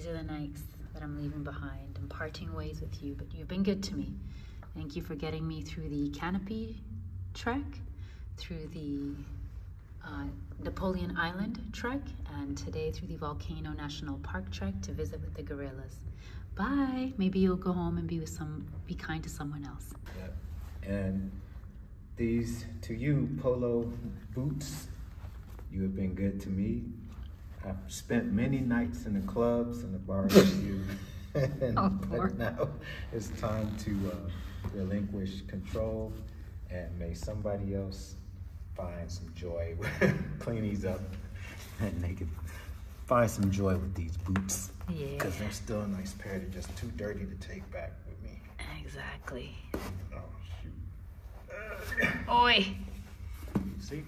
these are the nights that I'm leaving behind. I'm parting ways with you, but you've been good to me. Thank you for getting me through the canopy trek, through the uh, Napoleon Island trek, and today through the Volcano National Park trek to visit with the gorillas. Bye. Maybe you'll go home and be with some, be kind to someone else. Yep. And these to you, polo boots. You have been good to me. I've spent many nights in the clubs and the bars with you. and, Oh, but now it's time to uh, relinquish control and may somebody else find some joy. Clean these up and they can find some joy with these boots. Yeah. Because they're still a nice pair. They're just too dirty to take back with me. Exactly. Oh, shoot. Oi. See?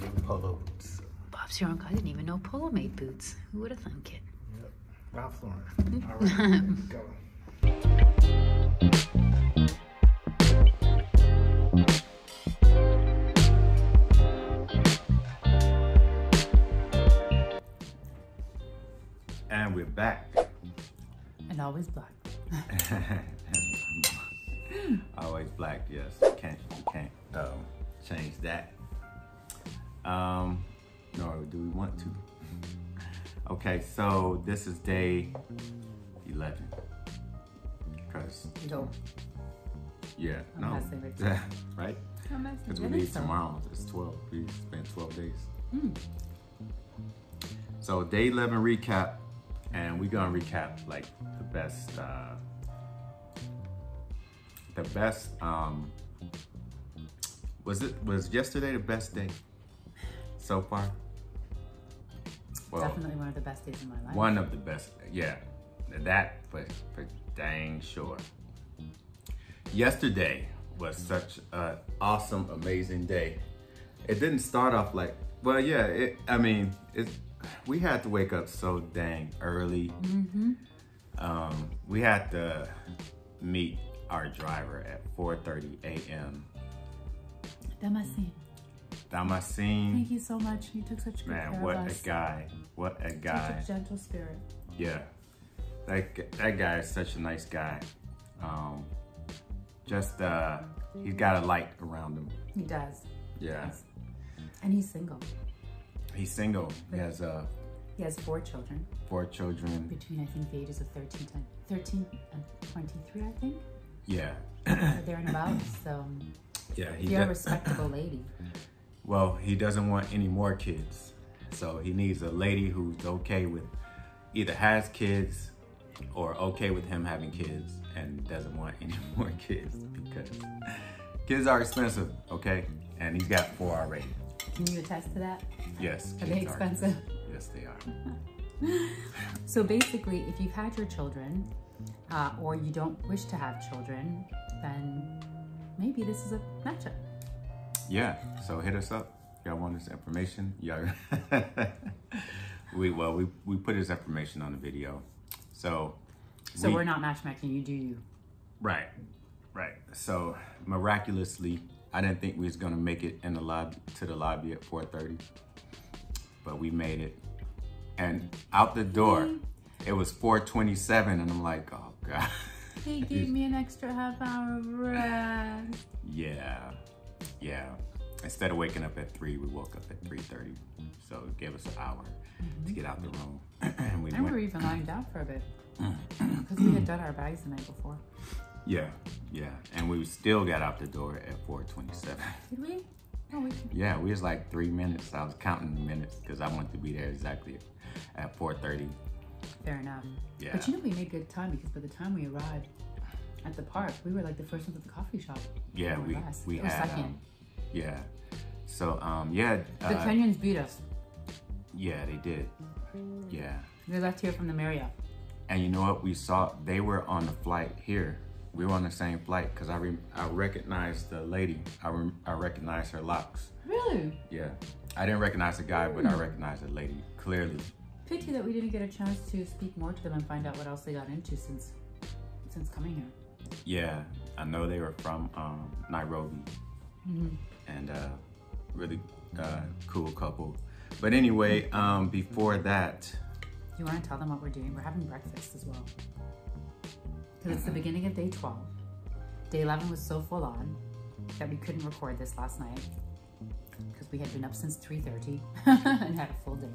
New polo boots. Bob's your uncle. I didn't even know Polo made boots. Who would have thunk it? Yep. Ralph Lauren. All right, go. And we're back. And always black. Always black, yes. You can't you can't um, change that. Um, nor do we want to. Okay, so this is day eleven. Cause No. yeah, no, right? Because we leave tomorrow. It's twelve. We spent twelve days. Hmm. So day eleven recap, and we're gonna recap like the best, uh, the best. Um, was it was yesterday the best day so far? Well, Definitely one of the best days of my life. one of the best. Yeah, that for for dang sure. Yesterday was such an awesome, amazing day. It didn't start off like well, yeah. It, I mean, it. We had to wake up so dang early. Mm-hmm. Um, we had to meet our driver at 4:30 a.m. Damascene. Damascene, Thank you so much. You took such good man, care what of a guy! What a guy! Such a gentle spirit. Yeah, that that guy is such a nice guy. Um, just uh, he's got a light around him. He does. Yeah, And he's single. he's single. He has uh, He has four children four children. between, I think, the ages of 13, to, 13 and 23, I think. Yeah, there and about. So yeah. He you're a respectable lady. well, he doesn't want any more kids, so he needs a lady who's okay with either has kids or okay with him having kids and doesn't want any more kids because kids are expensive. Okay, and he's got four already. Can you attest to that? Yes. Are they expensive? Yes, they are. So basically, if you've had your children, uh, or you don't wish to have children, then maybe this is a matchup. Yeah, so hit us up. Y'all want this information? Yeah. we well we we put his information on the video. So So we- we, are not matchmaking. You do you. right, right. So miraculously, I didn't think we was gonna make it in the lobby to the lobby at 4:30, but we made it. And out the door, it was 4:27, and I'm like, oh god. He gave me an extra half hour of rest. Yeah, yeah. Instead of waking up at three, we woke up at three thirty. So it gave us an hour to mm-hmm. get out the room, and we And we were even lying down for a bit. Because we had done our bags the night before. Yeah, yeah, and we still got out the door at four twenty-seven. Did we? Oh, we Yeah, we was like three minutes. I was counting the minutes because I wanted to be there exactly at four thirty. Fair enough. Yeah. But you know, we made good time because by the time we arrived at the park, we were like the first ones at the coffee shop. Yeah, we last. we Or had second. um, yeah. So um yeah the uh, Kenyans beat us. yeah they did yeah. They left here from the Marriott. And you know what? We saw they were on the flight here. We were on the same flight because I re- I recognized the lady. I re- I recognized her locks. Really? Yeah, I didn't recognize the guy, but I recognized the lady clearly. Pity that we didn't get a chance to speak more to them and find out what else they got into since since coming here. Yeah, I know they were from um, Nairobi, and uh, really uh, cool couple. But anyway, um, before that, you want to tell them what we're doing? We're having breakfast as well. Because it's the beginning of day 12. Day 11 was so full on that we couldn't record this last night because we had been up since 3.30 and had a full day.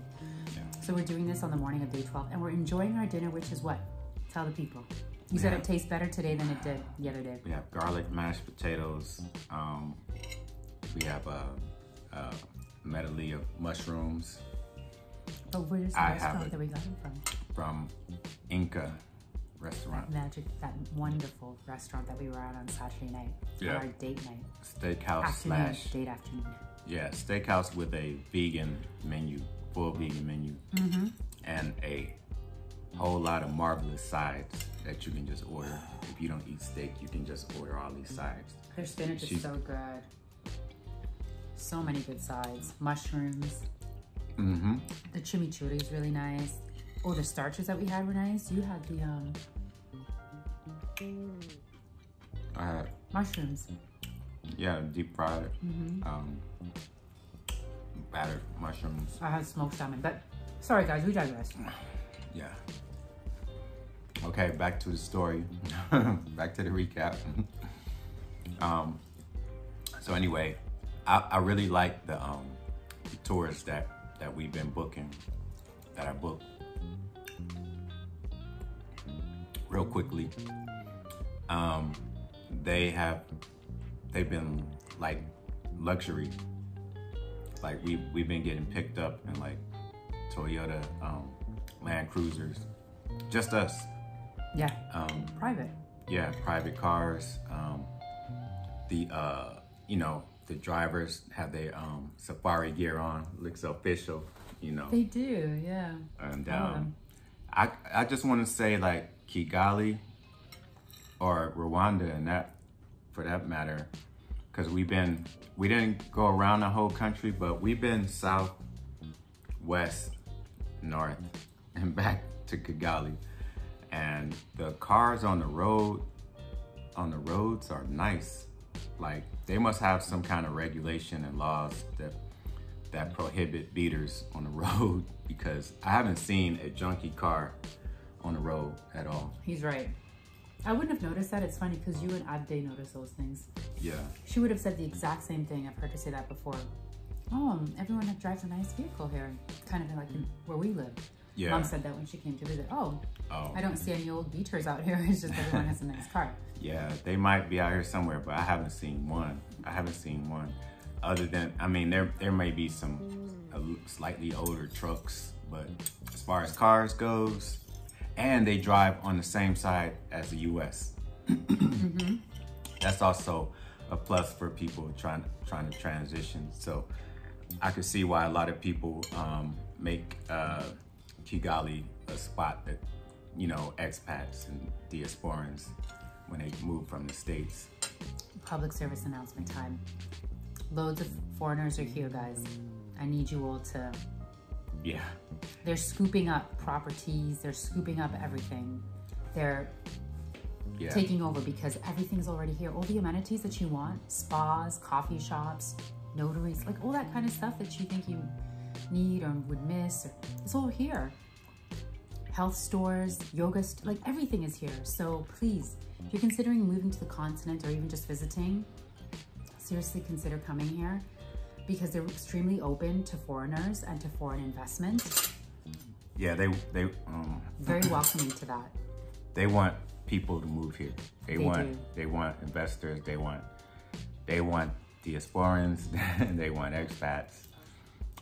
Yeah. So we're doing this on the morning of day 12 and we're enjoying our dinner, which is what? Tell the people. You said Yeah. it tastes better today than it did the other day. We have garlic mashed potatoes. Um, we have a, a medley of mushrooms But where's the I restaurant that we got it from? from Inka restaurant. Magic, that wonderful restaurant that we were at on Saturday night. Yeah. Our date night. Steakhouse Afternoon, slash date afternoon. yeah, steakhouse with a vegan menu, full vegan menu, Mm-hmm. and a whole lot of marvelous sides that you can just order. If you don't eat steak, you can just order all these sides. Their spinach is so good. So many good sides. Mushrooms. Mm-hmm. The chimichurri is really nice. Oh, the starches that we had were nice. You had the um I had mushrooms. yeah, deep fried Mm-hmm. um, battered mushrooms. I had smoked salmon, but sorry guys, we digress. Yeah. Okay, back to the story. back to the recap. um, so anyway, I, I really like the um the tours that that we've been booking, that I booked. Real quickly, um, they have they've been like luxury. Like we we've been getting picked up in like Toyota um, Land Cruisers, just us. Yeah, Um, private. yeah, private cars. Um, the uh, you know the drivers have their um, safari gear on, looks official. You know, They do, yeah. and um. I I just want to say like Kigali or Rwanda and that for that matter, because we've been we didn't go around the whole country, but we've been south, west, north, and back to Kigali, and the cars on the road on the roads are nice. Like they must have some kind of regulation and laws that that prohibit beaters on the road because I haven't seen a junky car on the road at all. He's right. I wouldn't have noticed that. It's funny because you and Abde notice those things. Yeah. She would have said the exact same thing. I've heard her say that before. Oh, um, everyone that drives a nice vehicle here, kind of like where we live. Yeah. Mom said that when she came to visit. Oh, Oh. I don't see any old beaters out here. It's just everyone has a nice car. Yeah, they might be out here somewhere, but I haven't seen one. I haven't seen one. Other than, I mean, there there may be some uh, slightly older trucks, but as far as cars goes, and they drive on the same side as the U.S. That's also a plus for people trying trying to transition. So I could see why a lot of people um, make uh, Kigali a spot that you know expats and diasporans when they move from the states. Public service announcement time. Loads of foreigners are here, guys. I need you all to. Yeah, They're scooping up properties. They're scooping up everything. They're yeah, taking over because everything's already here. All the amenities that you want spas, coffee shops, notaries, like all that kind of stuff that you think you need or would miss, it's all here. Health stores, yoga, st- like everything is here. So please, if you're considering moving to the continent or even just visiting, seriously consider coming here because they're extremely open to foreigners and to foreign investment. yeah. They they um, Very welcoming to that. they want people to move here. They, They want do. they want investors. They want they want diasporans. they want expats.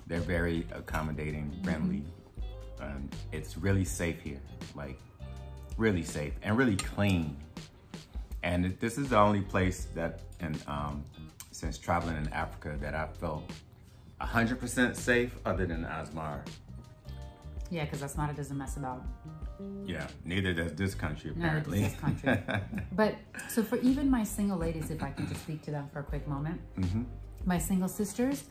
They're very accommodating, friendly. Um, it's really safe here, like really safe and really clean. And this is the only place that, and um, since traveling in Africa, that I felt 100% safe, other than Asmara. Yeah, because that's not it doesn't mess about. Yeah, neither does this country apparently. this country. But so for even my single ladies, if I can just speak to them for a quick moment, Mhm. my single sisters,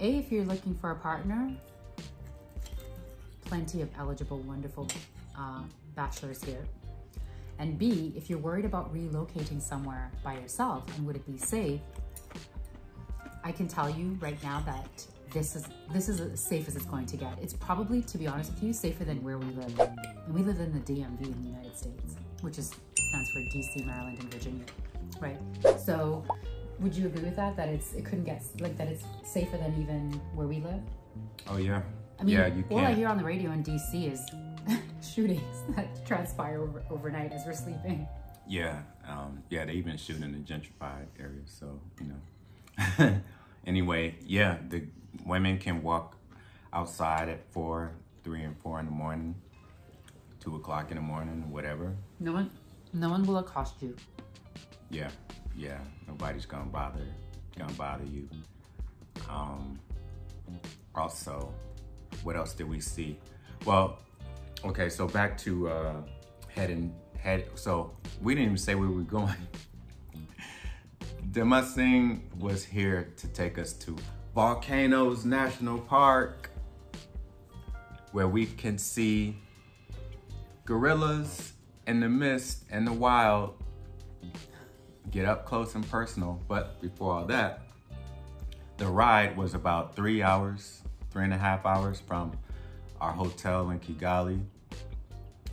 A, if you're looking for a partner, plenty of eligible, wonderful uh, bachelors here. And B, if you're worried about relocating somewhere by yourself and would it be safe, I can tell you right now that this is this is as safe as it's going to get. It's probably, to be honest with you, safer than where we live. And we live in the DMV in the United States, which is stands for DC, Maryland, and Virginia, right? So, would you agree with that? That it's it couldn't get like that it's safer than even where we live. Oh yeah. I mean, yeah, you all I can't. hear on the radio in DC is shootings that transpire over, overnight as we're sleeping. Yeah, um, yeah, they even shoot in the gentrified areas. So you know. anyway, yeah, the women can walk outside at four, three, and four in the morning, two o'clock in the morning, whatever. No one, no one will accost you. Yeah, yeah, nobody's gonna bother, gonna bother you. Um, also, what else did we see? Well, okay, so back to uh, heading head. So we didn't even say where we were going. Damascene was here to take us to Volcanoes National Park, where we can see gorillas in the mist and the wild get up close and personal. But before all that, the ride was about three hours, three and a half hours from our hotel in Kigali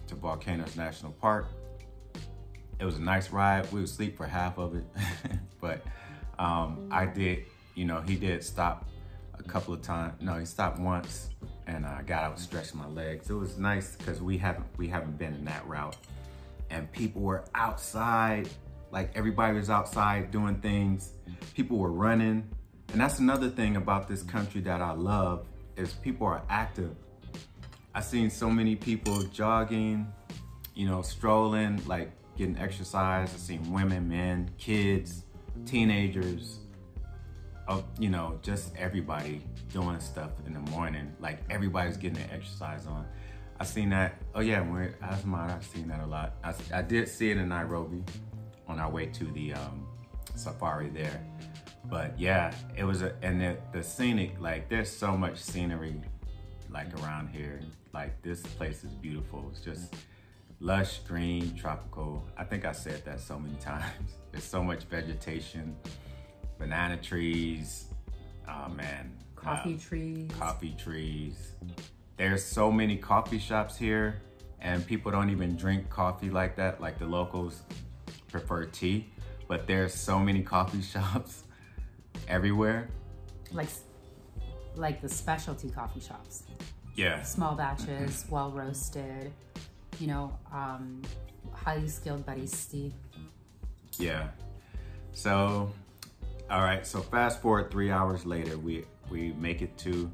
to Volcanoes National Park. It was a nice ride. We would sleep for half of it, but um, I did, you know, he did stop a couple of times. No, he stopped once, and I got out stretching my legs. It was nice because we haven't we haven't been in that route, and people were outside, like everybody was outside doing things. People were running, and that's another thing about this country that I love is people are active. I've seen so many people jogging, you know, strolling, like getting exercise. I've seen women, men, kids, teenagers, of you know, just everybody doing stuff in the morning. Like everybody's getting their exercise on. I've seen that. Oh yeah, when Asmara, I've seen that a lot. I, I did see it in Nairobi on our way to the um, safari there. But yeah, it was a and the, the scenic like there's so much scenery like around here. Like this place is beautiful. It's just lush, green, tropical. I think I said that so many times. There's so much vegetation, banana trees. Oh man, Coffee uh, trees. coffee trees. There's so many coffee shops here, and people don't even drink coffee like that. Like the locals prefer tea, but there's so many coffee shops everywhere. like like the specialty coffee shops Yeah, small batches well roasted you know um highly skilled baristi yeah. So, all right. So fast forward three hours later, we we make it to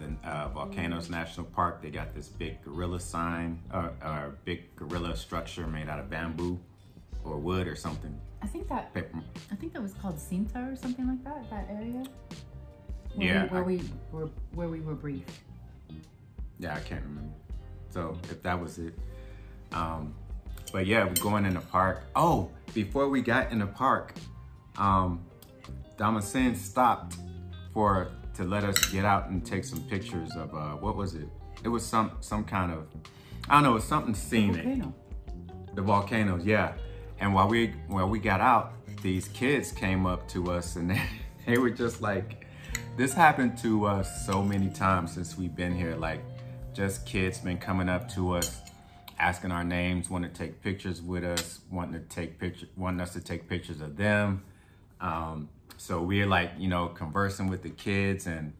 the uh, Volcanoes National Park. They got this big gorilla sign, or uh, uh, big gorilla structure made out of bamboo or wood or something. I think that i think that was called Sinta or something like that that area where Yeah, we, where I- we were where we were briefed Yeah, I can't remember. So if that was it. Um, but yeah, we're going in the park. Oh, before we got in the park, um, Damascene stopped for to let us get out and take some pictures of uh, what was it? It was some some kind of I don't know, it was something scenic. The volcano The volcanoes, yeah. And while we while we got out, these kids came up to us and they, they were just like, this happened to us so many times since we've been here. Like, just kids been coming up to us, asking our names, wanting to take pictures with us, wanting to take picture, wanting us to take pictures of them. Um, so we're like, you know, conversing with the kids, and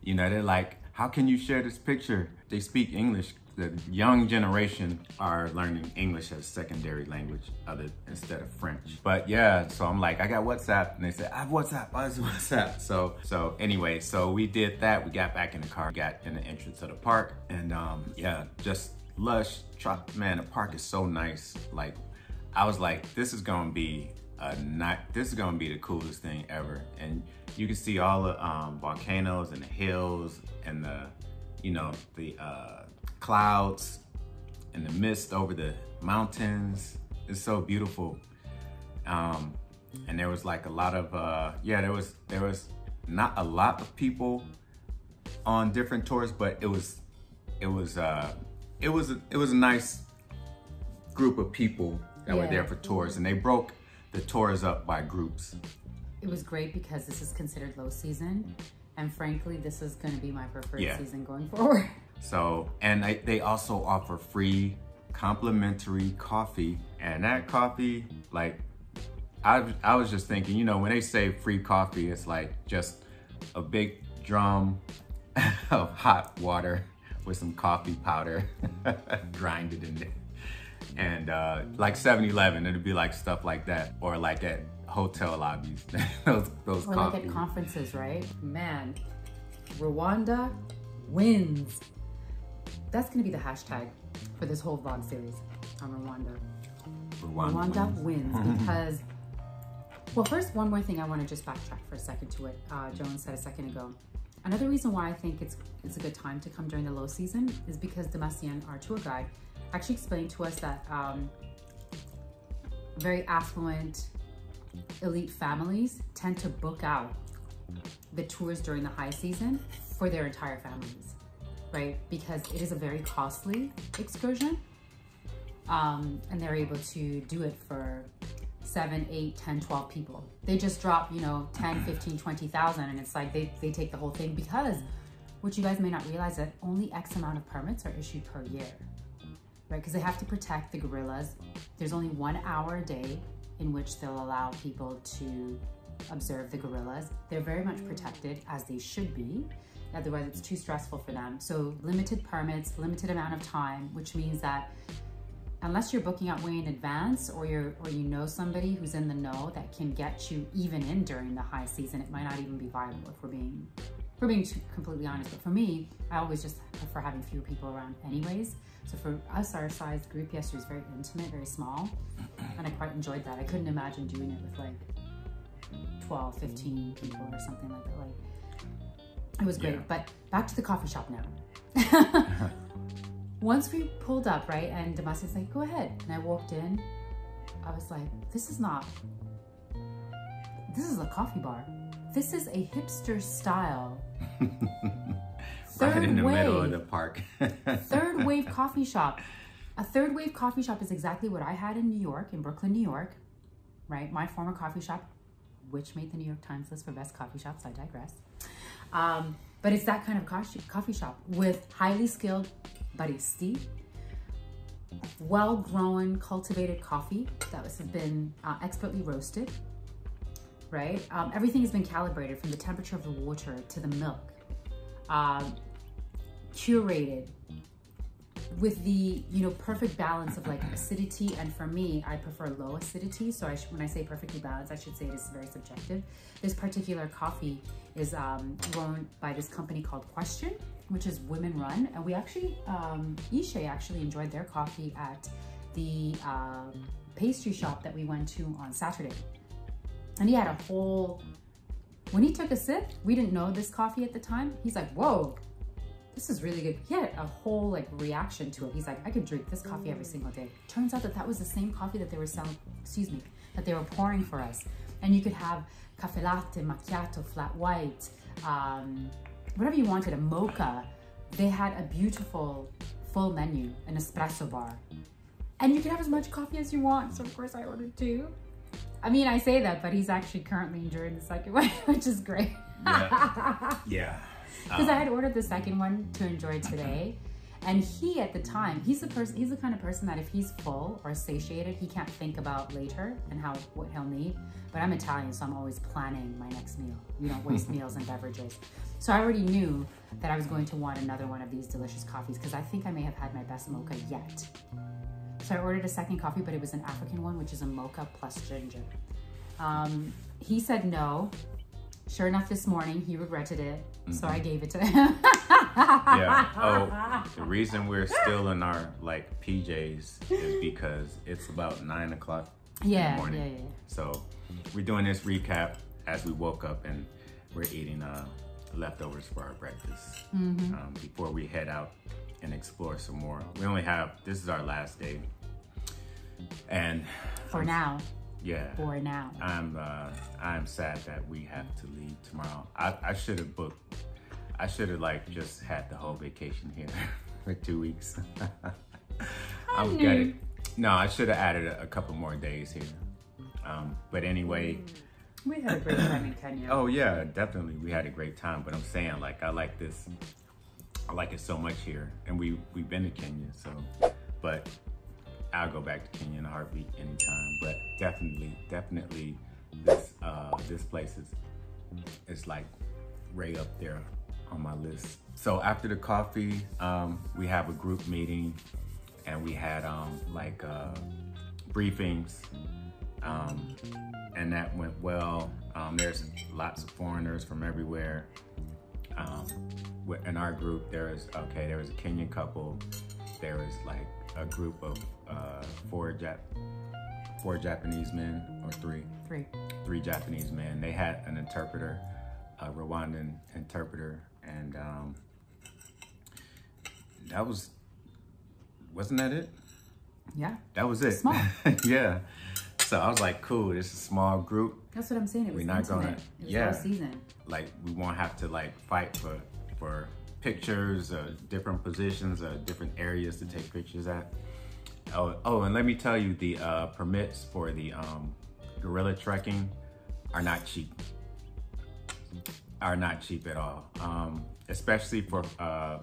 you know, they're like, "How can you share this picture?" They speak English. The young generation are learning English as secondary language, other instead of French. But yeah, so I'm like, I got WhatsApp, and they said, I have WhatsApp. I have WhatsApp. So, so anyway, so we did that. We got back in the car, got in the entrance of the park, and um, yeah, just lush. Man, the park is so nice. Like, I was like, this is gonna be a night. This is gonna be the coolest thing ever. And you can see all the um, volcanoes and the hills and the, you know, the uh, clouds and the mist over the mountains. It's so beautiful. Um, and there was like a lot of, uh, yeah, there was there was not a lot of people on different tours, but it was it was uh, it was a, it was a nice group of people that were there for tours, and they broke the tours up by groups. it was great because this is considered low season And frankly, this is going to be my preferred Yeah. season going forward. So, and I, they also offer free complimentary coffee. And that coffee, like, I, I was just thinking, you know, when they say free coffee, it's like just a big drum of hot water with some coffee powder grinded in there. And uh, like 7 Eleven, it'd be like stuff like that. Or like at hotel lobbies, those, those Or like at conferences, right? Man, Rwanda wins. That's going to be the hashtag for this whole vlog series on Rwanda. Rwanda Rwanda wins. wins because, well, first, one more thing I want to just backtrack for a second to what uh, Joan said a second ago. Another reason why I think it's it's a good time to come during the low season is because Damascene, our tour guide, actually explained to us that um, very affluent, elite families tend to book out the tours during the high season for their entire families, right? Because it is a very costly excursion um, and they're able to do it for seven, eight, 10, 12 people. They just drop, you know, 10, 15, 20,000 and it's like they, they take the whole thing because what you guys may not realize that only X amount of permits are issued per year, right? Because they have to protect the gorillas. There's only one hour a day in which they'll allow people to observe the gorillas. They're very much protected as they should be. Otherwise it's too stressful for them. So limited permits, limited amount of time, which means that unless you're booking out way in advance or you're or you know somebody who's in the know that can get you even in during the high season, it might not even be viable if we're being we're being completely honest. But for me, I always just prefer having fewer people around anyways. So for us, our size group yesterday was very intimate, very small, and I quite enjoyed that. I couldn't imagine doing it with like 12, 15 people or something like that. Like it was great. Yeah. But back to the coffee shop now. Once we pulled up, right, and Damascene's like, go ahead. And I walked in, I was like, this is not, this is a coffee bar. This is a hipster style, right in the third middle of wave. the park. third wave coffee shop. A third wave coffee shop is exactly what I had in New York, in Brooklyn, New York, right? My former coffee shop, which made the New York Times list for best coffee shops. I digress. Um, but it's that kind of coffee shop with highly skilled baristi, well-grown, cultivated coffee that has been uh, expertly roasted. Right, um, everything has been calibrated from the temperature of the water to the milk, um, curated with the you know perfect balance of like acidity and for me i prefer low acidity. So I when i say perfectly balanced i should say it is very subjective. This particular coffee is um, grown by this company called question which is women run. And we actually um, ishe actually enjoyed their coffee at the um, pastry shop that we went to on saturday. And he had a whole when he took a sip we didn't know this coffee at the time. He's like whoa this is really good. He had a whole like reaction to it. He's like, I could drink this coffee every single day. Turns out that that was the same coffee that they were selling, excuse me, that they were pouring for us. And you could have cafe latte, macchiato, flat white, um, whatever you wanted, a mocha. They had a beautiful full menu, an espresso bar. And you can have as much coffee as you want. So of course I ordered two. I mean, I say that, but he's actually currently enjoying the second one, which is great. Yeah. yeah. Because I had ordered the second one to enjoy today. And he, at the time, he's the person. He's the kind of person that if he's full or satiated, he can't think about later and how what he'll need. But I'm Italian, so I'm always planning my next meal. You don't waste meals and beverages. So I already knew that I was going to want another one of these delicious coffees because I think I may have had my best mocha yet. So I ordered a second coffee, but it was an African one, which is a mocha plus ginger. Um, he said no. Sure enough, this morning he regretted it, so I gave it to him. yeah. Oh, the reason we're still in our like PJs is because it's about nine o'clock in the morning. yeah, yeah. So we're doing this recap as we woke up and we're eating uh, leftovers for our breakfast Mm-hmm. um, before we head out and explore some more. We only have this is our last day, and For now, yeah, for now. I'm uh, I'm sad that we have to leave tomorrow. I, I should have booked. I should have like just had the whole vacation here for two weeks. I'm gutted. No, I should have added a, a couple more days here. Um, but anyway, We had a great time in Kenya. Oh yeah, definitely. We had a great time. But I'm saying like I like this. I like it so much here, and we we've been to Kenya. So, but I'll go back to Kenya in a heartbeat anytime. But definitely, definitely, this uh, this place is is like right up there on my list. So after the coffee, um, we have a group meeting, and we had um, like uh, briefings, um, and that went well. Um, there's lots of foreigners from everywhere. Um, in our group, there is okay. There was a Kenyan couple. There was like a group of uh, four Jap four Japanese men or three three three Japanese men. They had an interpreter, a Rwandan interpreter, and um, that was wasn't that it? Yeah. That was it. Small. yeah. So I was like, cool, this is a small group. That's what I'm saying. It was We're not intimate. gonna- it was yeah. season. Like we won't have to like fight for for pictures, uh, different positions, uh, different areas to take pictures at. Oh, oh, and let me tell you, the uh, permits for the um, gorilla trekking are not cheap. Are not cheap at all. Um, especially for uh,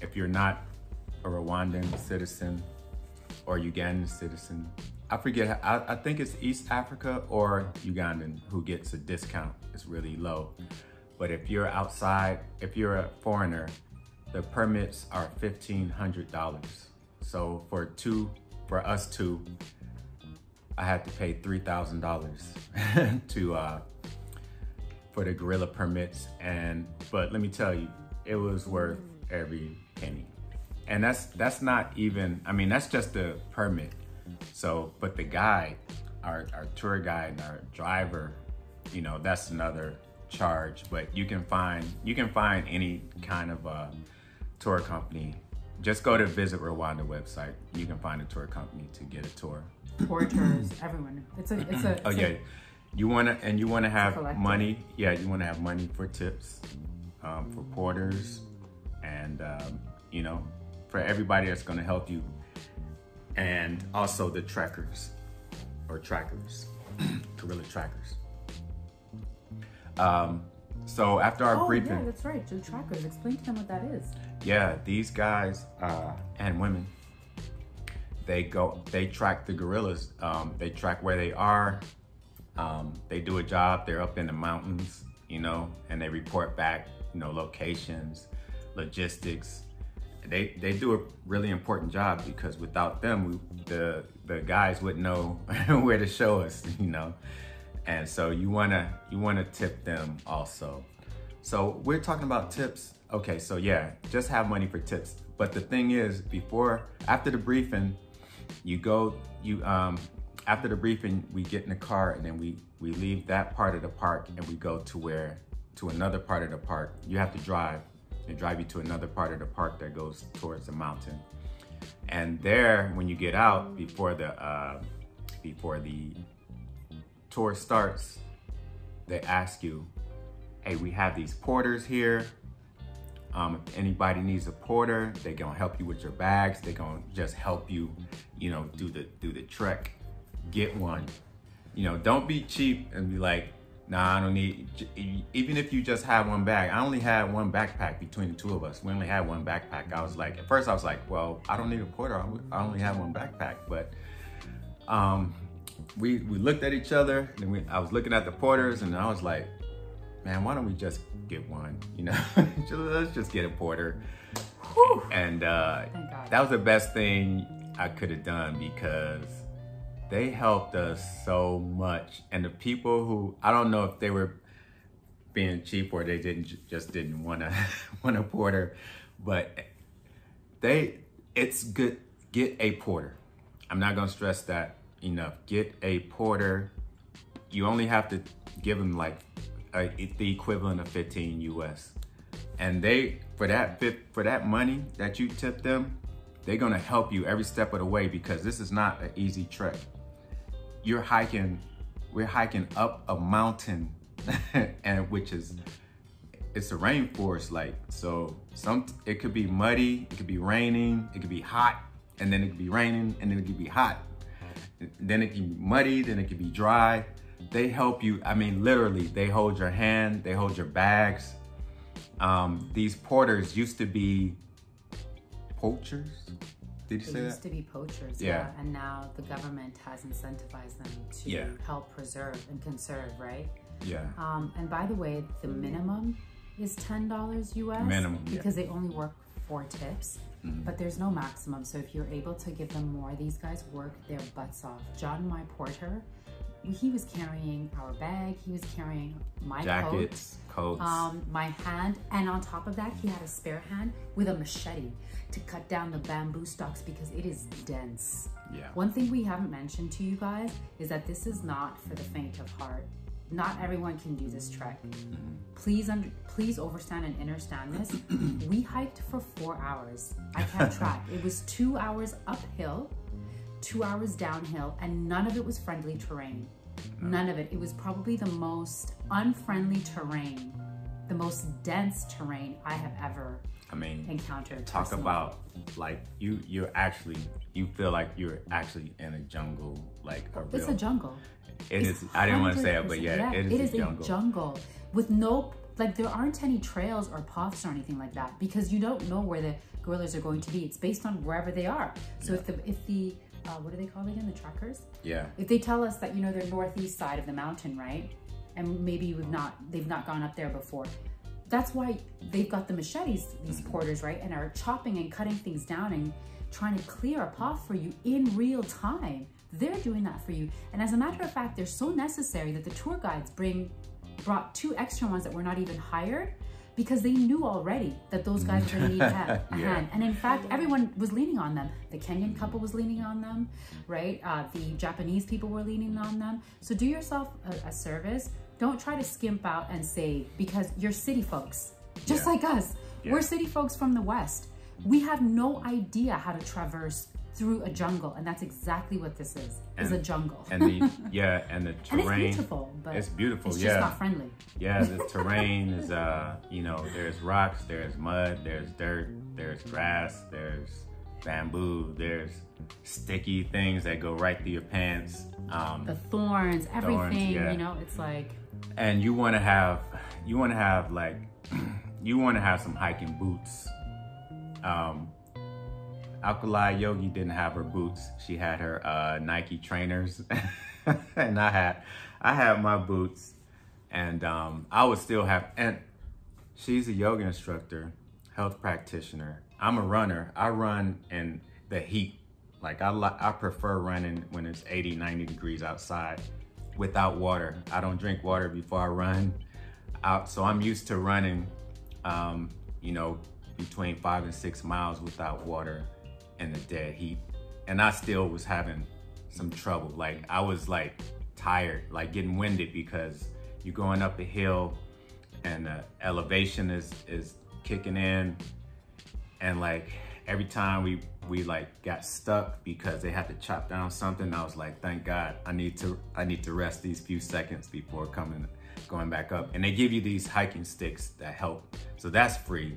if you're not a Rwandan citizen or Ugandan citizen. I forget. I, I think it's East Africa or Ugandan who gets a discount. It's really low. But if you're outside, if you're a foreigner, the permits are fifteen hundred dollars. So for two, for us two, I had to pay three thousand dollars to uh, for the gorilla permits. And but let me tell you, it was worth every penny. And that's that's not even. I mean, that's just the permit. So, but the guide, our our tour guide and our driver, you know, that's another charge. But you can find you can find any kind of uh, tour company. Just go to Visit Rwanda website. You can find a tour company to get a tour. Porters, everyone. It's a. It's a. It's Oh a- yeah, you wanna and you wanna have money. Yeah, you wanna have money for tips, um, for porters, and um, you know, for everybody that's gonna help you, and also the trekkers or trackers, gorilla trackers. Um, so after our Oh briefing, yeah, that's right. The trackers. Explain to them what that is. yeah, these guys uh, and women, they go, they track the gorillas. Um, they track where they are. Um, they do a job. They're up in the mountains, you know, and they report back, you know, locations, logistics. They they do a really important job because without them, we, the the guys would know where to show us, you know. And so you wanna you wanna tip them also. So we're talking about tips. Okay, so yeah, just have money for tips. But the thing is, before after the briefing, you go you um after the briefing we get in the car and then we we leave that part of the park and we go to where to another part of the park. You have to drive and drive you to another part of the park that goes towards the mountain. And there, when you get out before the uh, before the tour starts, they ask you, "Hey, we have these porters here. Um, if anybody needs a porter, they gonna help you with your bags. They gonna just help you, you know, do the do the trek. Get one. You know, don't be cheap and be like, nah, I don't need. Even if you just have one bag, I only had one backpack between the two of us. We only had one backpack. I was like, at first I was like, well, I don't need a porter. I I only have one backpack, but um, we we looked at each other and we, I was looking at the porters and I was like, man, why don't we just get one? You know, let's just get a porter. Whew. And uh, that was the best thing I could have done because they helped us so much. And the people who I don't know if they were being cheap or they didn't just didn't want to want a porter, but they it's good get a porter. I'm not gonna stress that enough. Get a porter. You only have to give them like a, the equivalent of 15 US, and they for that for that money that you tip them, they're gonna help you every step of the way because this is not an easy trek. You're hiking, we're hiking up a mountain, and which is it's a rainforest like so some it could be muddy it could be raining it could be hot and then it could be raining and then it could be hot then it can be muddy then it can be dry they help you. I mean, literally, they hold your hand, they hold your bags. Um, these porters used to be poachers. Did you They say used that? to be poachers, Yeah. yeah. and now the government has incentivized them to Yeah. help preserve and conserve, right? Yeah. Um, and by the way, the minimum is ten dollars US. Minimum, yeah. because they only work four tips, but there's no maximum. So if you're able to give them more, these guys work their butts off. John, my porter, he was carrying our bag. He was carrying my coat Jackets, coats. um, my hand, and on top of that, he had a spare hand with a machete to cut down the bamboo stalks because it is dense. yeah. One thing we haven't mentioned to you guys is that this is not for the faint of heart. Not everyone can do this trek. Mm-hmm. Please, under, please overstand and understand this. we hiked for four hours. I can't track. It was two hours uphill, two hours downhill, and none of it was friendly terrain. None of it. It was probably the most unfriendly terrain, the most dense terrain I have ever I mean, encountered. talk personally. about like you. You're actually you feel like you're actually in a jungle, like a It's real. a jungle. It It's is. I didn't want to say it, but 100%, yeah, it is, a jungle. jungle with no like there aren't any trails or paths or anything like that because you don't know where the gorillas are going to be. It's based on wherever they are. So if the if the uh, what do they call it again? The trackers. yeah. If they tell us that you know they're northeast side of the mountain, right? And maybe we've not they've not gone up there before. That's why they've got the machetes, these porters, right? And are chopping and cutting things down and trying to clear a path for you in real time. They're doing that for you. And as a matter of fact, they're so necessary that the tour guides bring brought two extra ones that were not even hired because they knew already that those guys were going to need a hand. Yeah. And in fact, everyone was leaning on them. The Kenyan couple was leaning on them, right? Uh, the Japanese people were leaning on them. So do yourself a, a service. Don't try to skimp out and save because you're city folks, just Yeah. like us. Yeah. We're city folks from the West. We have no idea how to traverse through a jungle, and that's exactly what this is. Is a jungle. And the yeah, and the And it's terrain. beautiful, but it's beautiful, It's yeah. just not friendly. Yeah, the terrain is uh, you know, there's rocks, there's mud, there's dirt, there's grass, there's bamboo, there's sticky things that go right through your pants. Um, The thorns, everything. yeah. You know, it's like and you want to have you want to have like you want to have some hiking boots um alkali yogi didn't have her boots. She had her uh nike trainers. And i had i had my boots. And um i would still have and she's a yoga instructor health practitioner. I'm a runner. I run in the heat. Like i li- i prefer running when it's 80 90 degrees outside without water. I don't drink water before i run out. So i'm used to running um you know between five and six miles without water in the dead heat. And i still was having some trouble. Like i was like tired like getting winded because you're going up a hill and the elevation is is kicking in. And like every time we we like got stuck because they had to chop down something i was like thank god i need to i need to rest these few seconds before coming going back up. And they give you these hiking sticks that help. So that's free.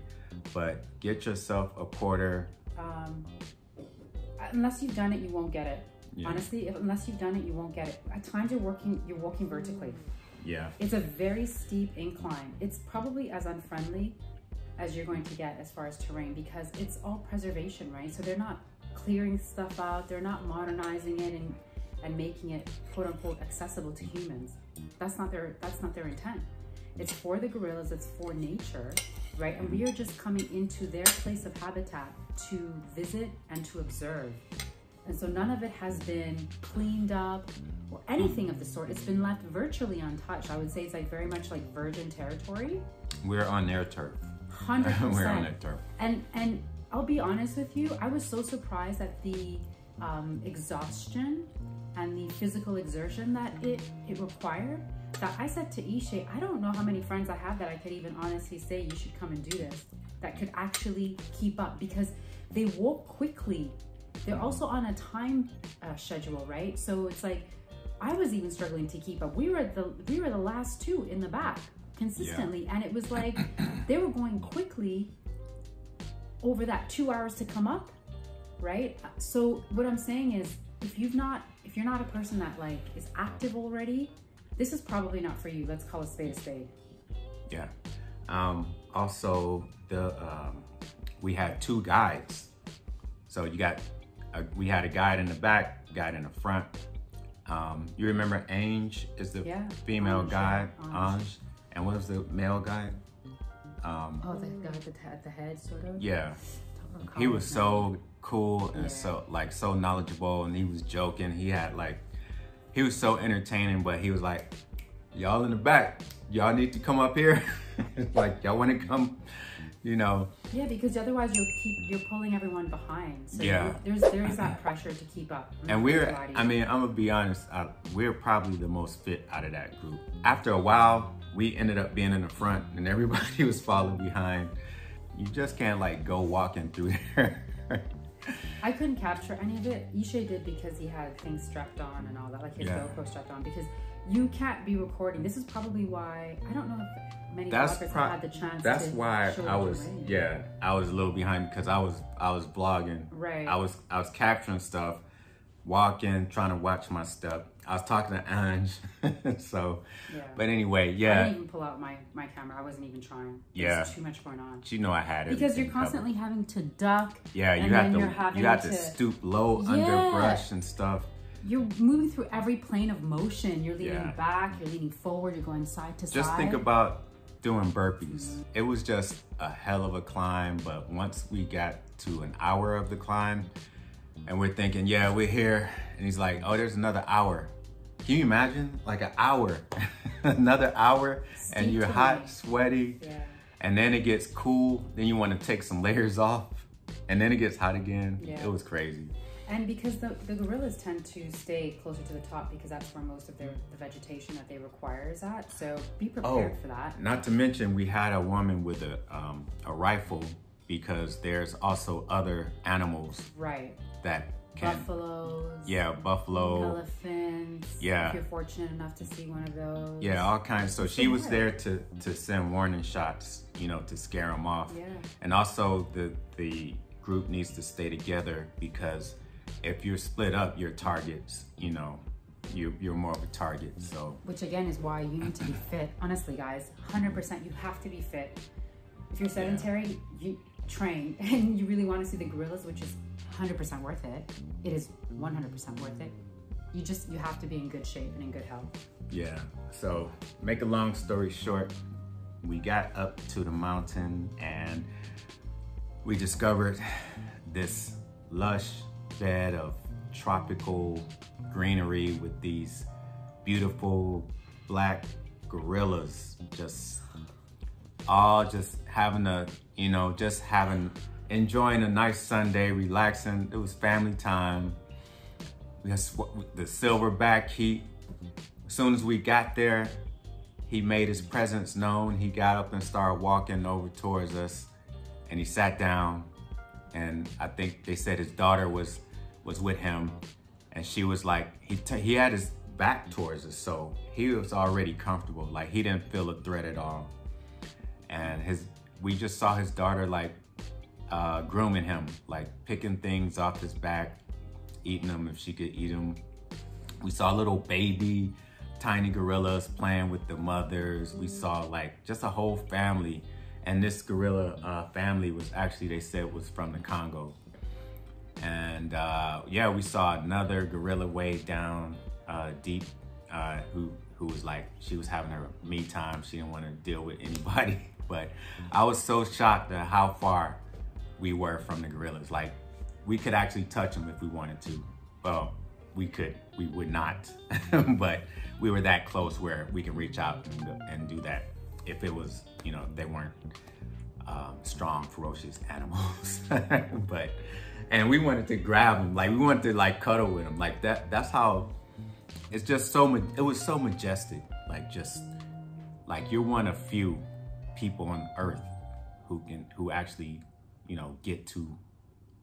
But get yourself a porter um, unless you've done it, you won't get it. Yeah. Honestly, if, unless you've done it, you won't get it. At times, you're working, you're walking vertically. yeah It's a very steep incline. It's probably as unfriendly as you're going to get as far as terrain because it's all preservation, right? So they're not clearing stuff out, they're not modernizing it and and making it quote unquote accessible to humans. That's not their that's not their intent. It's for the gorillas, it's for nature, right? And we are just coming into their place of habitat to visit and to observe. And so none of it has been cleaned up or anything of the sort. It's been left virtually untouched. I would say it's like very much like virgin territory. we're on their turf 100%. we're on their turf And and I'll be honest with you, I was so surprised at the um, exhaustion and the physical exertion that it it required. That I said to Ishe, I don't know how many friends I have that I could even honestly say you should come and do this. That could actually keep up because they walk quickly. They're also on a time uh, schedule, right? So it's like I was even struggling to keep up. We were the we were the last two in the back consistently, and it was like they were going quickly over that two hours to come up, right? So what I'm saying is, if you've not, if you're not a person that like is active already, this is probably not for you. Let's call a spade a spade. Yeah. Um, also, the um, we had two guides. So you got, a, we had a guide in the back, guide in the front. Um, you remember Ange is the Yeah, female Ange, guide, yeah, Ange. Ange, and what was the male guide? Um, Oh, the guy at the, at the head, sort of. yeah, he was so cool and Yeah. so like so knowledgeable, and he was joking. He had like, he was so entertaining, but he was like, "Y'all in the back, y'all need to come up here. It's like y'all want to come, you know." Yeah, because otherwise you'll keep you're pulling everyone behind. So Yeah. there's there's that pressure to keep up. And we're. I mean, I'm gonna be honest, I, we're probably the most fit out of that group. After a while, we ended up being in the front and everybody was falling behind. You just can't like go walking through there. I couldn't capture any of it. Ishay did because he had things strapped on and all that, like his Yeah. GoPro strapped on. Because you can't be recording. This is probably why I don't know if many that's bloggers had the chance. that's to why I was, yeah, I was a little behind because I was, I was blogging. Right. I was, I was capturing stuff, walking, trying to watch my stuff. I was talking to Ange, so, Yeah. but anyway, yeah. I didn't even pull out my, my camera. I wasn't even trying. Yeah. There's too much going on. you know I had it Because you're constantly having to duck. Yeah, you have to you have to, to- stoop low under brush and stuff. You're moving through every plane of motion. You're leaning Yeah. back. You're leaning forward. You're going side to Just side. Just think about doing burpees. Mm-hmm. It was just a hell of a climb, but once we got to an hour of the climb and we're thinking, yeah, we're here. And he's like, oh, there's another hour. Can you imagine? Like an hour, another hour, and you're hot, sweaty, Yeah. and then it gets cool. Then you want to take some layers off, and then it gets hot again. Yeah. It was crazy. And because the, the gorillas tend to stay closer to the top because that's where most of their the vegetation that they require is at. So be prepared Oh. for that. Not to mention, we had a woman with a um, a rifle because there's also other animals Right. That can. Buffaloes. Yeah, buffalo. Elephants. Yeah. If you're fortunate enough to see one of those. Yeah, all kinds. So she was there. to to send warning shots, you know, to scare them off. Yeah. And also, the the group needs to stay together because if you're split up, your targets, you know, you you're more of a target. So Which again is why you need to be fit. Honestly, guys, 100% you have to be fit. If you're sedentary, you train and you really want to see the gorillas, which is 100% worth it. It is 100% worth it. You just you have to be in good shape and in good health. Yeah. So, make a long story short, we got up to the mountain and we discovered this lush bed of tropical greenery with these beautiful black gorillas just all just having a, you know, just having enjoying a nice Sunday, relaxing. It was family time. We had the silverback heat. As soon as we got there, he made his presence known. He got up and started walking over towards us, and he sat down. And I think they said his daughter was was with him, and she was like, he he had his back towards us, so he was already comfortable. Like he didn't feel a threat at all. And his we just saw his daughter like uh, grooming him, like picking things off his back, eating them if she could eat them. We saw little baby, tiny gorillas playing with the mothers. We saw like just a whole family. And this gorilla uh, family was actually, they said, was from the Congo. And uh, yeah, we saw another gorilla way down uh, deep uh, who who was like, she was having her me time. She didn't want to deal with anybody. But I was so shocked at how far we were from the gorillas. Like we could actually touch them if we wanted to. Well, we could, we would not, but we were that close where we could reach out and, and do that if it was, you know, they weren't um, strong, ferocious animals. but, and we wanted to grab them, like we wanted to like cuddle with them, like that. That's how. It's just so. It was so majestic, like just like you're one of few people on Earth who can who actually, you know, get to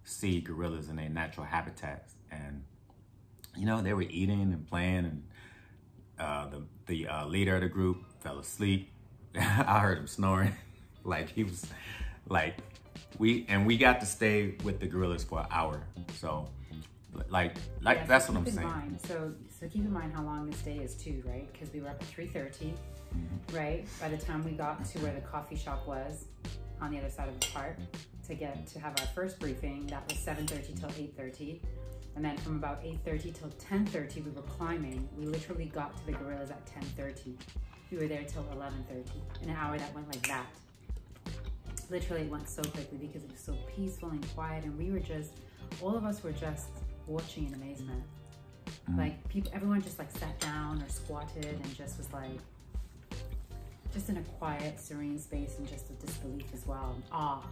see gorillas in their natural habitats. And you know, they were eating and playing, and uh, the the uh, leader of the group fell asleep. I heard him snoring, like he was like we and we got to stay with the gorillas for an hour. So Like, like Yeah, so that's what I'm saying. Mind, so, so keep in mind how long this day is too, right? Because we were up at three Mm-hmm. right? By the time we got to where the coffee shop was, on the other side of the park, to get to have our first briefing, that was seven thirty till eight thirty, and then from about eight thirty till ten thirty, we were climbing. We literally got to the gorillas at ten thirty. We were there till eleven thirty. An hour that went like that. Literally it went so quickly because it was so peaceful and quiet, and we were just, all of us were just watching in amazement. Mm. Like people, everyone just like sat down or squatted and just was like, just in a quiet, serene space and just a disbelief as well, and awe.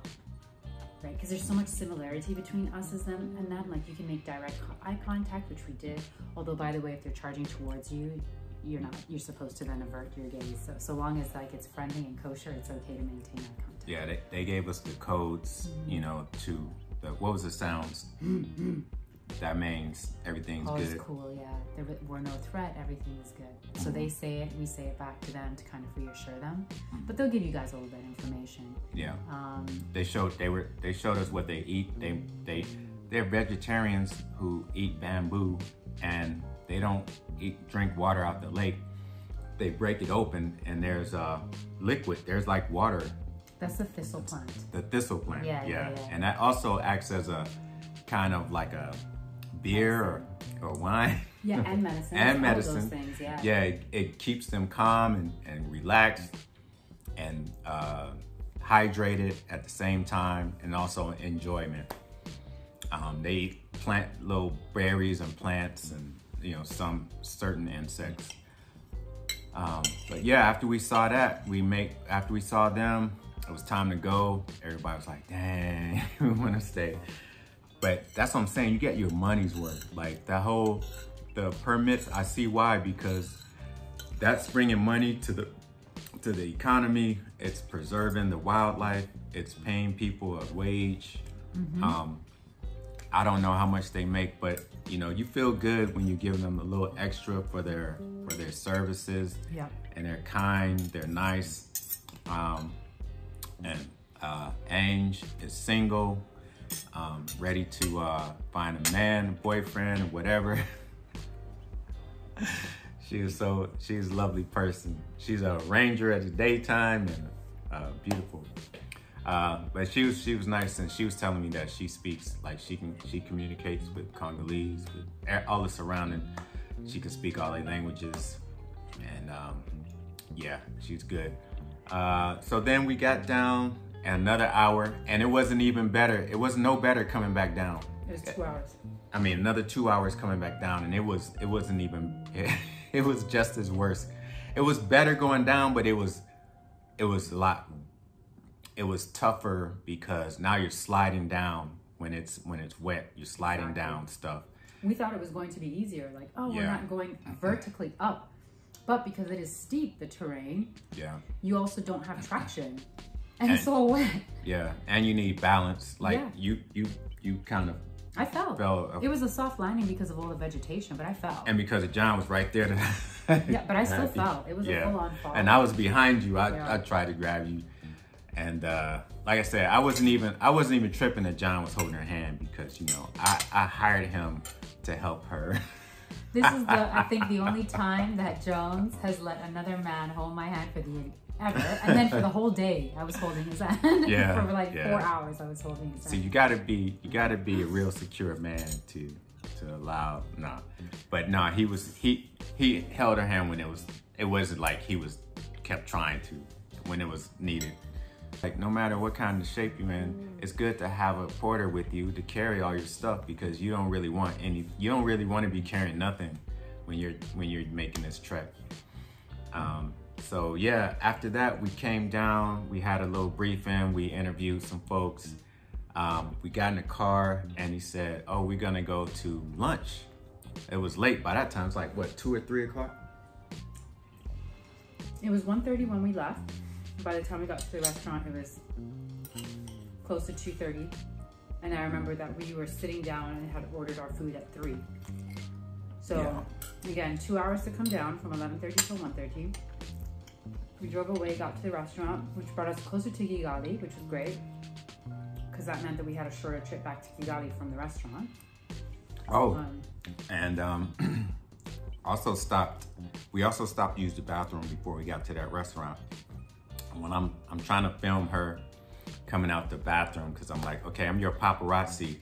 Right, because there's so much similarity between us as them and them. Like you can make direct eye contact, which we did. Although, by the way, if they're charging towards you, you're not. You're supposed to then avert your gaze. So, so long as like it's friendly and kosher, it's okay to maintain eye contact. Yeah, they, they gave us the codes, mm-hmm. you know, to the what was the sounds? that means everything's Oh, it's good. cool. Yeah, there were no threat. Everything is good. So they say it, we say it back to them to kind of reassure them. But they'll give you guys all that information. Yeah. Um, They showed they were they showed us what they eat. They they they're vegetarians who eat bamboo and they don't eat drink water out the lake. They break it open and there's uh liquid. There's like water, that's the thistle plant. the thistle plant. Yeah, yeah, yeah. And that also acts as a kind of like a beer or, or wine. Yeah, and medicine. and medicine. those things. Yeah. Yeah, it, it keeps them calm and, and relaxed and uh, hydrated at the same time and also enjoyment. Um, they eat plant little berries and plants and you know some certain insects. Um, but yeah, after we saw that, we make after we saw them, it was time to go. Everybody was like, "Dang, we want to stay." But that's what I'm saying. You get your money's worth. Like that whole the permits. I see why because that's bringing money to the to the economy. It's preserving the wildlife. It's paying people a wage. Um, I don't know how much they make, but you know, you feel good when you give them a little extra for their for their services. Yeah. And they're kind, they're nice. Um, and uh, Ange is single, um, ready to uh, find a man, boyfriend, whatever. she is so she's a lovely person. She's a ranger at the daytime and uh, beautiful. Uh, but she was she was nice and she was telling me that she speaks like she can she communicates with Congolese with all the surrounding. She can speak all the languages, and um, yeah, she's good. Uh, so then we got down another hour, and it wasn't even better. It was no better coming back down. It was two hours. I mean, another two hours coming back down, and it was it wasn't even it, was just as worse. It was better going down, but it was it was a lot. It was tougher because now you're sliding down when it's when it's wet. You're sliding Exactly. down stuff. We thought it was going to be easier. Like, oh, we're not going vertically up. But because it is steep, the terrain, Yeah, you also don't have traction. And And- it's all wet. yeah, and you need balance. Like Yeah. you you you kind of I fell. fell. It was a soft landing because of all the vegetation, but I fell. and because John was right there. Yeah, but I still fell. It was a full-on fall. And I was behind you. I, Yeah. I tried to grab you, and uh, like I said, I wasn't even I wasn't even tripping that John was holding her hand because you know I I hired him to help her. This is the I think the only time that Jones has let another man hold my hand for the ever, and then for the whole day I was holding his hand. Yeah, for like yeah. four hours I was holding his hand. you gotta be you gotta be a real secure man to to allow nah. But nah, he was he he held her hand when it was it wasn't like he was kept trying to when it was needed. Like no matter what kind of shape you're in, it's good to have a porter with you to carry all your stuff because you don't really want any you don't really want to be carrying nothing when you're when you're making this trek. Um, so yeah, after that we came down, we had a little briefing, we interviewed some folks. Um, we got in the car and he said, "Oh, we're gonna go to lunch." It was late by that time. It's like what two or three o'clock. It was 1.30 when we left. By the time we got to the restaurant, it was close to 2.30. And I remember that we were sitting down and had ordered our food at 3. So, again, two hours to come down from 11.30 till 1.30. We drove away, got to the restaurant, which brought us closer to Kigali, which was great. Because that meant that we had a shorter trip back to Kigali from the restaurant. Oh, Um, and um, also stopped. We also stopped to use the bathroom before we got to that restaurant. When I'm I'm trying to film her coming out the bathroom because I'm like, okay, I'm your paparazzi,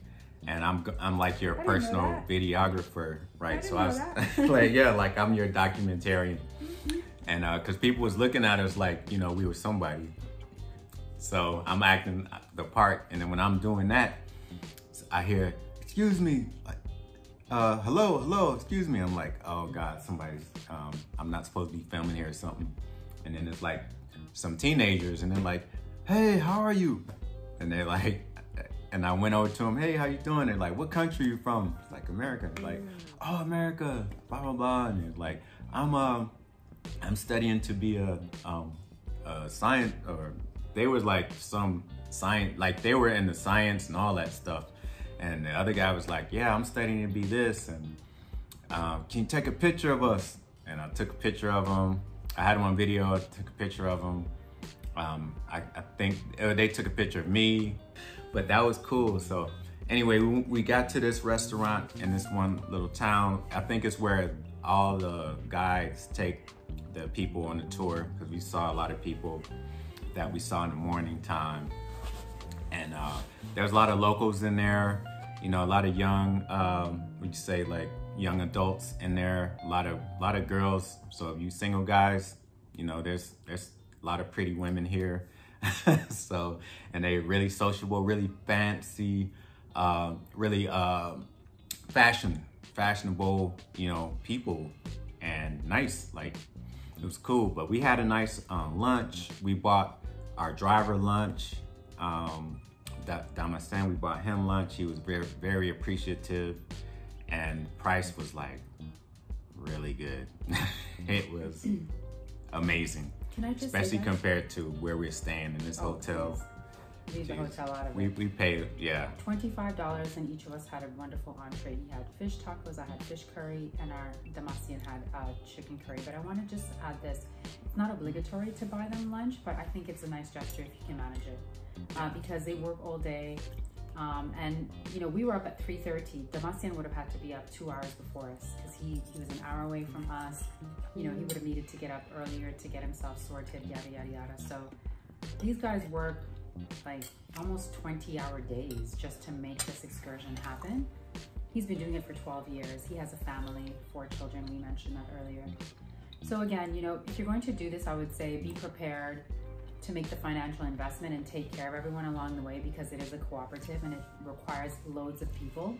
and I'm I'm like your I personal videographer, right? didn't so I was like, yeah, like I'm your documentarian, and because people was looking at us like, you know, we were somebody. So I'm acting the part, and then when I'm doing that, I hear, "Excuse me," uh, "Hello, hello, excuse me." I'm like, "Oh God, somebody's. Um, I'm not supposed to be filming here or something." And then it's like some teenagers, and they're like, "Hey, how are you?" And they're like, and I went over to them, "Hey, how you doing?" They're like, "What country you from?" It's like America. They're like, "Oh, America." Blah blah blah. And they're like, "I'm um, I'm studying to be a um, a science or they was like some science like they were in the science and all that stuff. And the other guy was like yeah i'm studying to be this and um, can you take a picture of us? And i took a picture of him i had him on video I took a picture of him um, I, I think uh, they took a picture of me but that was cool. So anyway we, we got to this restaurant in this one little town. I think it's where all the guys take the people on the tour because we saw a lot of people that we saw in the morning time. And uh, there's a lot of locals in there you know a lot of young um, would you say like young adults in there a lot of a lot of girls. So if you single guys you know there's there's a lot of pretty women here. So and they really sociable really fancy uh, really uh, fashion fashionable you know people. And nice like it was cool but we had a nice um, lunch we bought our driver lunch um, that Damascene, we bought him lunch. He was very, very appreciative, and price was like really good. it was amazing, Can I just especially say that? compared to where we're staying in this Oh, hotel. please. Leave the hotel out of We it. we paid, yeah, Twenty-five dollars, and each of us had a wonderful entree. He had fish tacos, I had fish curry, and our Damascene had uh, chicken curry. But I want to just add this: it's not obligatory to buy them lunch, but I think it's a nice gesture if you can manage it, uh, because they work all day. Um, and you know, we were up at 3:30. Damascene would have had to be up two hours before us because he he was an hour away from us. You know, he would have needed to get up earlier to get himself sorted, yada yada yada. So these guys work like almost 20 hour days just to make this excursion happen. He's been doing it for 12 years. He has a family, four children. We mentioned that earlier. So, again, you know, if you're going to do this, I would say be prepared to make the financial investment and take care of everyone along the way because it is a cooperative and it requires loads of people.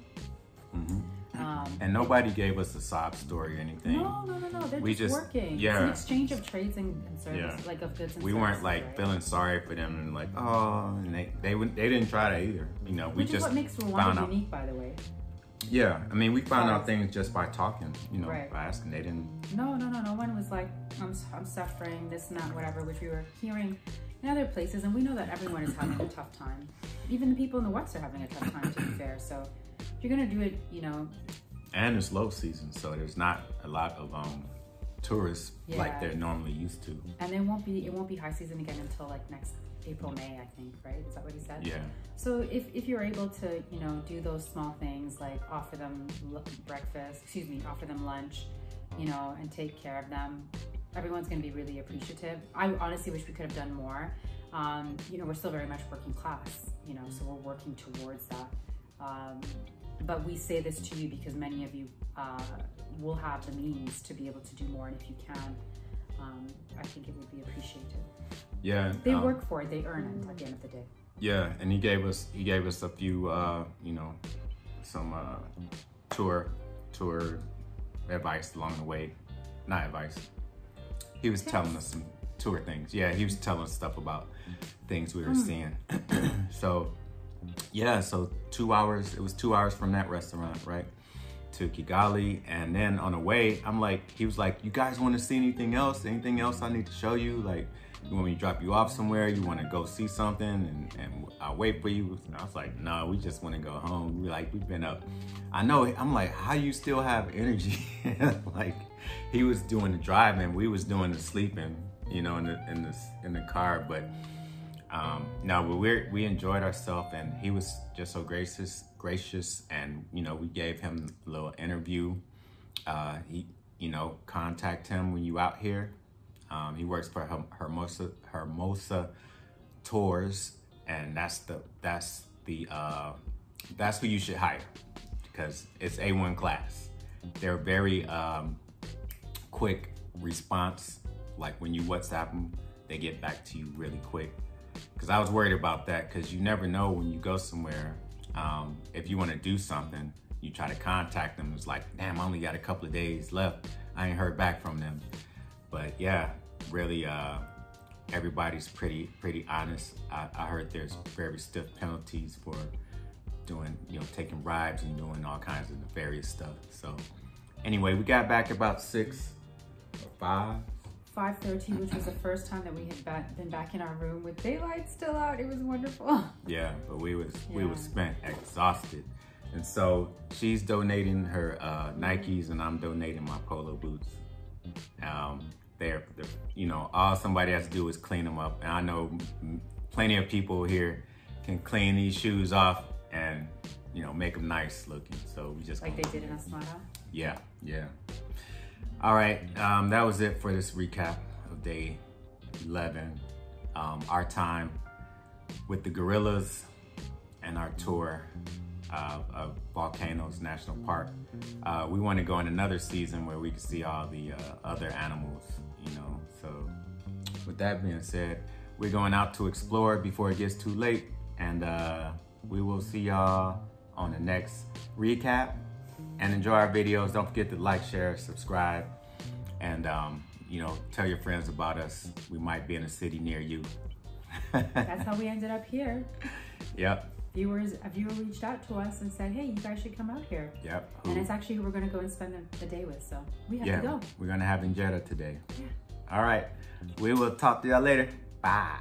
hmm Um, and nobody gave us a sob story or anything. no, no, no, no. They're We just, working. It's yeah. an exchange of trades and, and service, Yeah. like of goods and we weren't like right? feeling sorry for them and like oh and they they they didn't try that either you know we Which is just what makes found Rwanda out by the way. yeah i mean we found out things just by talking you know Right. by asking they didn't No, no, no. No one was like, I'm, I'm suffering, this and that, whatever, which we were hearing in other places. And we know that everyone is having a tough time. Even the people in the West are having a tough time, to be fair. So you're going to do it, you know, and it's low season so there's not a lot of um tourists like they're normally used to and it won't be it won't be high season again until like next April, May, I think, right? Is that what he said? yeah So if, if you're able to, you know, do those small things like offer them l- breakfast, excuse me, offer them lunch, you know, and take care of them, everyone's going to be really appreciative. I honestly wish we could have done more. Um, you know, we're still very much working class, you know, so we're working towards that. Um, but we say this to you because many of you uh, will have the means to be able to do more, and if you can, um, I think it would be appreciated. yeah They um, work for it; they earn it at the end of the day. yeah and he gave us he gave us a few uh you know some uh tour tour advice along the way. Not advice. He was telling us some tour things. Yeah he was telling us stuff about things we were seeing. So yeah so two hours it was two hours from that restaurant right to kigali. And then on the way i'm like he was like you guys want to see anything else? Anything else i need to show you? Like you want me to drop you off somewhere? You want to go see something and, and i'll wait for you? And i was like no we just want to go home. We like we've been up. I know i'm like how you still have energy? Like he was doing the driving we was doing the sleeping you know in the in the in the car. But Um, no, we we enjoyed ourselves, and he was just so gracious, gracious, and you know, we gave him a little interview. Uh, he, you know, contact him when you out here. Um, he works for Hermosa Hermosa Tours, and that's the that's the uh, that's who you should hire because it's A1 class. They're very um, quick response. Like when you WhatsApp them, they get back to you really quick. Because I was worried about that because you never know when you go somewhere. Um, if you want to do something, you try to contact them. It's like, damn, I only got a couple of days left. I ain't heard back from them. But yeah, really, uh, everybody's pretty pretty honest. I, I heard there's very stiff penalties for doing, you know, taking bribes and doing all kinds of nefarious stuff. So anyway, we got back about six or five. 5.30, which was the first time that we had been back in our room with daylight still out. It was wonderful. Yeah, but we was yeah. we was spent exhausted. And so she's donating her uh, Nikes and I'm donating my polo boots. Um, they're, they're, you know, all somebody has to do is clean them up. And I know plenty of people here can clean these shoes off and you know make them nice looking. So we just like they did in Asmara. Yeah, yeah. All right, um, that was it for this recap of day 11. Um, our time with the gorillas and our tour uh, of Volcanoes National Park. Uh, we want to go in another season where we can see all the uh, other animals, you know. So, with that being said, we're going out to explore before it gets too late, and uh, we will see y'all on the next recap. And enjoy our videos. Don't forget to like, share, subscribe, and um, you know, tell your friends about us. We might be in a city near you. That's how we ended up here. Yep. Viewers, a viewer reached out to us and said, "Hey, you guys should come out here." Yep. Who? And it's actually who we're going to go and spend the, the, day with. So we have yeah, to go. We're going to have in Jeddah today. Yeah. All right. We will talk to y'all later. Bye.